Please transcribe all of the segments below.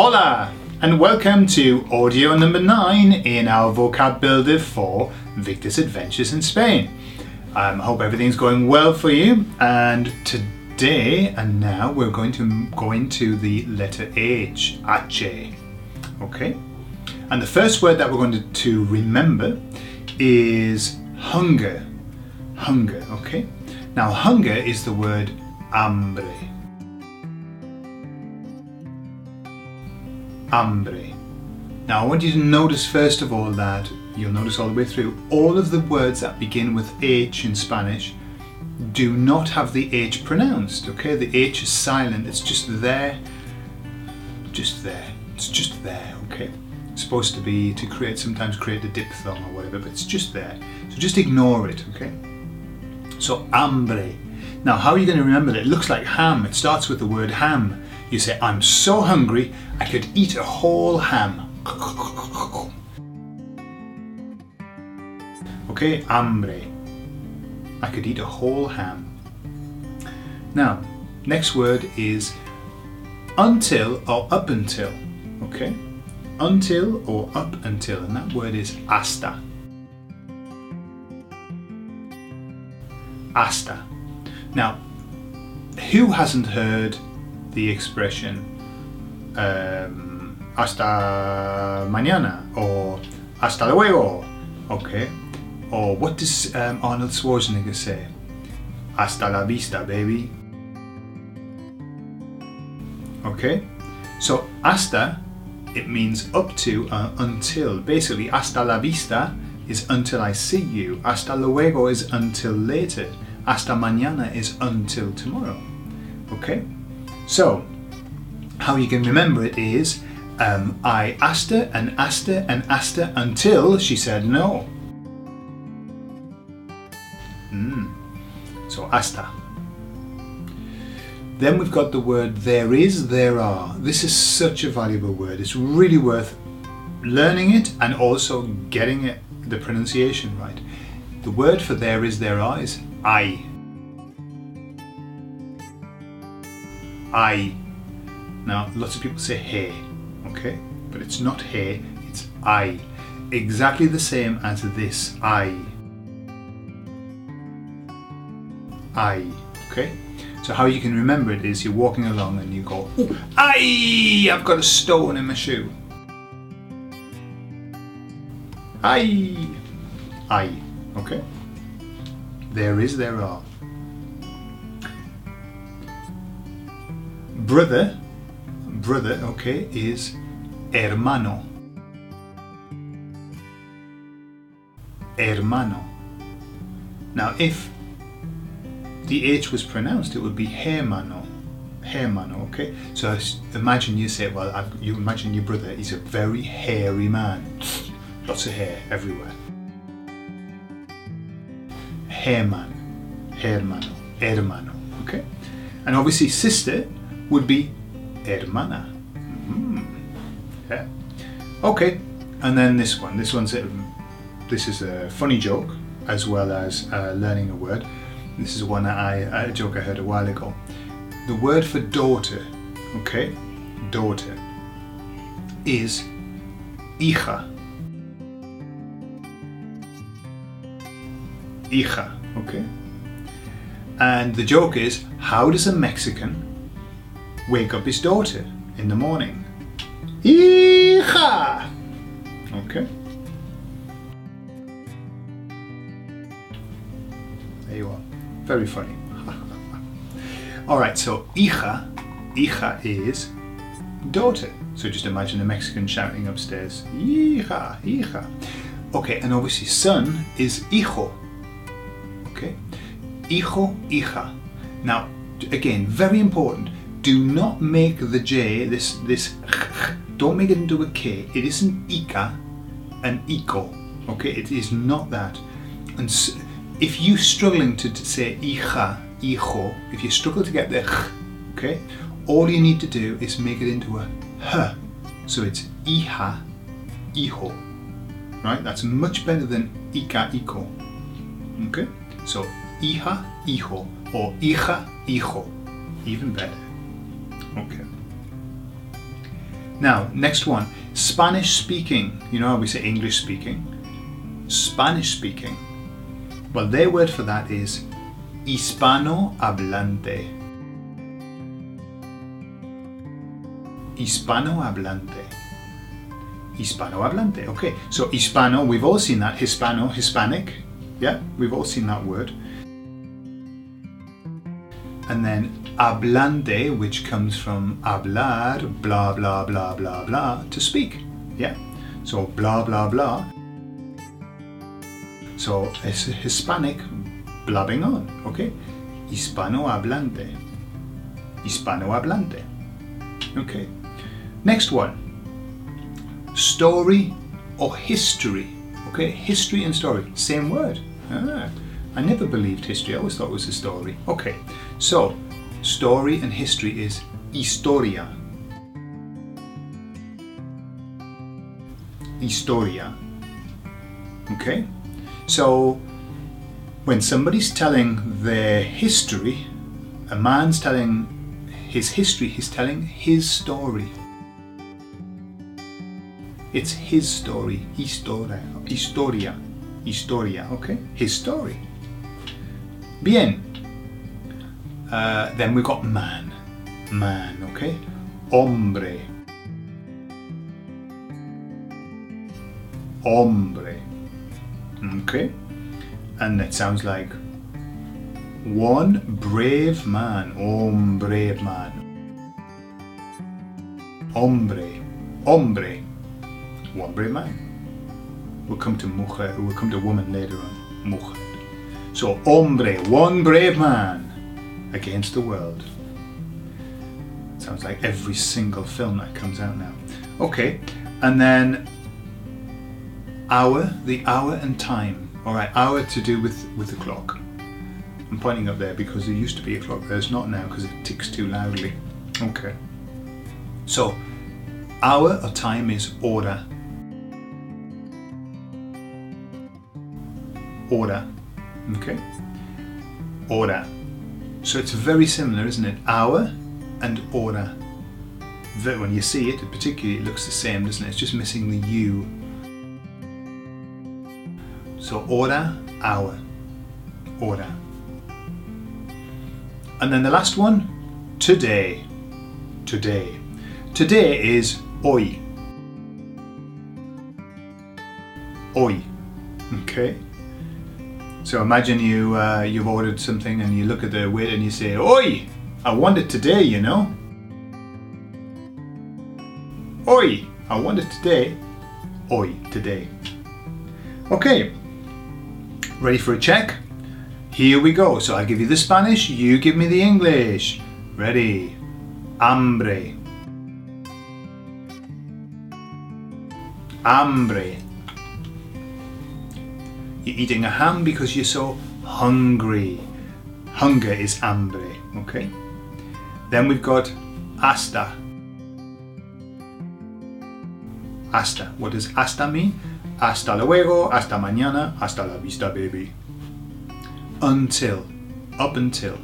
Hola, and welcome to audio number 9 in our vocab builder for Victor's Adventures in Spain. I um, hope everything's going well for you, and today and now we're going to go into the letter H, H. Okay? And the first word that we're going to, to remember is hunger. Hunger, okay? Now, hunger is the word hambre. Hambre. Now, I want you to notice first of all that you'll notice all the way through all of the words that begin with H in Spanish do not have the H pronounced, okay? The H is silent, it's just there, just there, it's just there, okay? It's supposed to be to create, sometimes create a diphthong or whatever, but it's just there. So just ignore it, okay? So, hambre. Now, how are you going to remember that? It looks like ham, it starts with the word ham. You say, I'm so hungry, I could eat a whole ham. Okay, hambre. I could eat a whole ham. Now, next word is until or up until. Okay? Until or up until, and that word is hasta. Hasta. Now, who hasn't heard the expression um, hasta mañana or hasta luego? Okay. Or what does um, Arnold Schwarzenegger say? Hasta la vista, baby. Okay? So, hasta, it means up to, uh, until. Basically, hasta la vista is until I see you. Hasta luego is until later. Hasta mañana is until tomorrow. Okay? So, how you can remember it is um, I asked her and asked her and asked her until she said no. Mm. So hasta. Then we've got the word there is, there are. This is such a valuable word. It's really worth learning it and also getting it the pronunciation right. The word for there is, there are is I. I. Now, lots of people say hey, okay? But it's not hey, it's I. Exactly the same as this I. I. Okay? So how you can remember it is you're walking along and you go, I, I've got a stone in my shoe. I. I. Okay? There is, there are. Brother, brother, okay, is hermano. Hermano. Now, if the H was pronounced, it would be hermano. Hermano, okay? So imagine you say, well, I've, you imagine your brother, he's a very hairy man. Lots of hair everywhere. Hairman, hermano, hermano, okay? And obviously, sister would be hermana. Mm. Yeah. Okay, and then this one. This one's a, this is a funny joke as well as uh, learning a word. This is one I a joke I heard a while ago. The word for daughter, okay, daughter, is hija. Hija, okay. And the joke is, how does a Mexican wake up his daughter in the morning? Hija. Okay. There you are. Very funny. All right, so hija, hija is daughter. So just imagine a Mexican shouting upstairs, hija, hija. Okay, and obviously son is hijo. Okay, hijo, hija. Now, again, very important. Do not make the J, this, this, don't make it into a K. It isn't Ika, and Iko, Okay, it is not that. And if you're struggling to, to say hija, hijo, if you struggle to get the okay, all you need to do is make it into a h. So it's hija, hijo. Right? That's much better than Ika, Iko, Okay? So hija, hijo, or hija, hijo. Even better. Okay. Now, next one Spanish speaking. You know how we say English speaking? Spanish speaking. Well, their word for that is Hispano hablante. Hispano hablante. Hispano hablante. Okay, so Hispano, we've all seen that. Hispano, Hispanic. Yeah, we've all seen that word. And then hablante, which comes from hablar, blah, blah, blah, blah, blah, to speak. Yeah, so blah, blah, blah. So it's Hispanic blabbing on. Okay, Hispano hablante. Hispano hablante. Okay. Next one story or history. Okay, history and story, same word. Ah, I never believed history, I always thought it was a story. Okay, so story and history is historia. Historia. Okay, so when somebody's telling their history, a man's telling his history, he's telling his story. It's his story, historia, historia, historia, okay? His story. Bien. Uh, then we've got man, man, okay? Hombre. Hombre. Okay? And it sounds like one brave man, hombre man. Hombre, hombre one brave man. We'll come to mujer, we'll come to woman later on. Mujer. So, hombre, one brave man against the world. Sounds like every single film that comes out now. Okay, and then hour, the hour and time. All right, hour to do with with the clock. I'm pointing up there because there used to be a clock. there. It's not now because it ticks too loudly. Okay. So, hour or time is hora. Hora. Okay? Hora. So it's very similar, isn't it? Hour and hora. When you see it, particularly, it looks the same, doesn't it? It's just missing the U. So hora, hour. Hora. And then the last one, today. Today. Today is hoy. Hoy. Okay? So imagine you uh, you've ordered something and you look at the weight and you say, "Oi, I want it today," you know. Oi, I want it today. Oi, today. Okay, ready for a check? Here we go. So I'll give you the Spanish, you give me the English. Ready? Hambre. Hambre. You're eating a ham because you're so hungry. Hunger is hambre, okay? Then we've got hasta. Hasta. What does hasta mean? Hasta luego, hasta mañana, hasta la vista, baby. Until. Up until.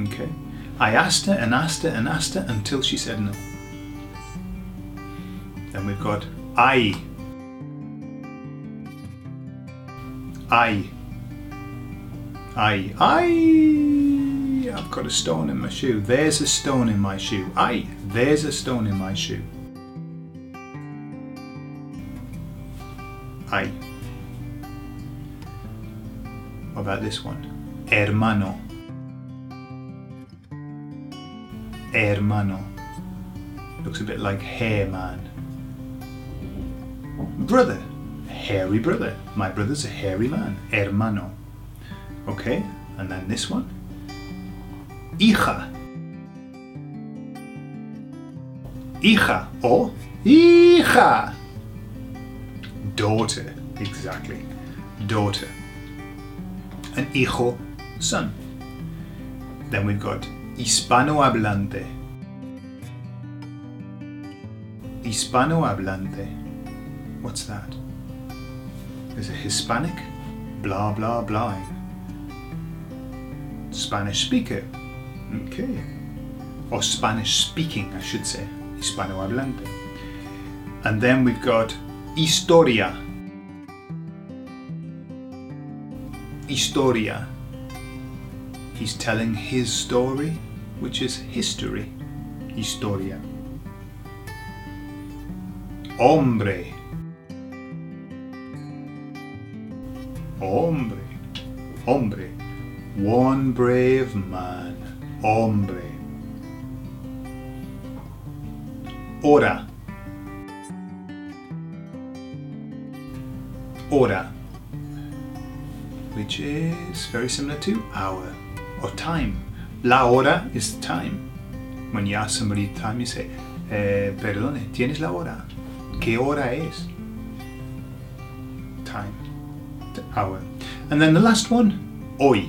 Okay? I asked her and asked her and asked her until she said no. Then we've got I. I. I. I. I've got a stone in my shoe. There's a stone in my shoe. I. There's a stone in my shoe. I. What about this one? Hermano. Hermano. Looks a bit like hair man. Brother hairy brother. My brother's a hairy man. Hermano. Okay, and then this one. Hija. Hija or hija. Daughter, exactly. Daughter. And hijo, son. Then we've got hispanohablante. Hispanohablante. What's that? Is it Hispanic? Blah, blah, blah. Spanish speaker. Okay. Or Spanish speaking, I should say. Hispano hablante. And then we've got historia. Historia. He's telling his story, which is history. Historia. Hombre. Hombre. Hombre. One brave man. Hombre. Hora. Hora. Which is very similar to hour or time. La hora is time. When you ask somebody time, you say, eh, perdone, ¿tienes la hora? ¿Qué hora es? Time. Hour. And then the last one, hoy.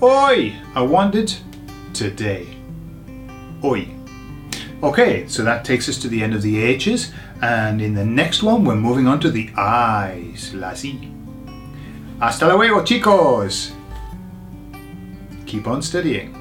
Hoy! I wanted today. Hoy. Okay, so that takes us to the end of the H's, and in the next one, we're moving on to the I's. Las I. Hasta luego, chicos! Keep on studying.